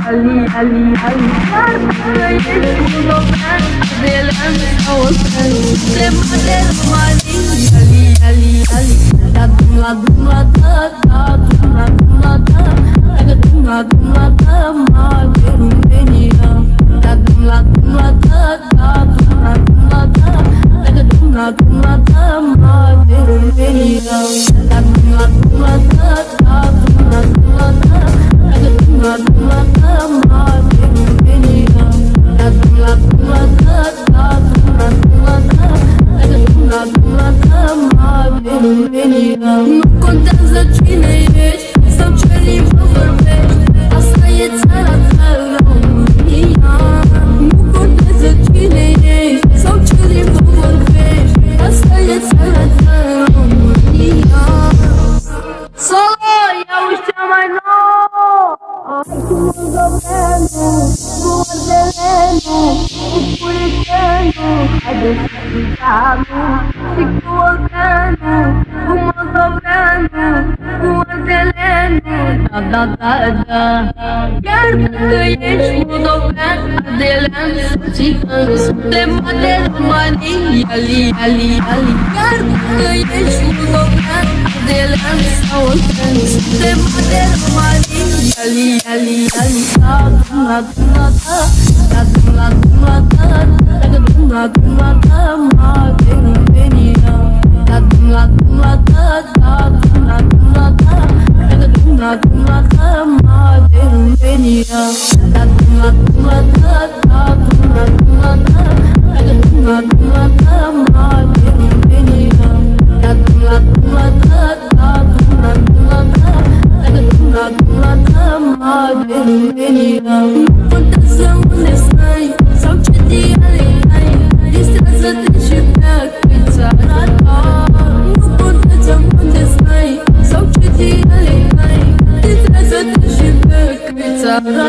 Yali, yali, yali. I was telling them I did my thing. Ali, Ali, Toată mare România Nu contează cine ești Sau ce limbă vorbești Asta e țara ta România Nu contează cine ești Sau ce limbă vorbești Asta e țara ta România Să iau cea mai nouă Acum în gobelul Cu ordelenul Cu puritanul Haideți să Abadada Gerçekte yaşıyordu ben Adelem saçınız Demade romani Yali yali yali Gerçekte yaşıyordu ben Adelem saçınız Demade romani Yali yali yali Dağdımla dımla da Dağdımla dımla da Dağdımla dımla da Ma benim benim Dağdımla dımla da Dağdımla Ama derin dünya Tatlı tatlı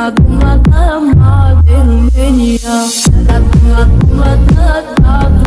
Adım adım adın beni ya Adım adım adım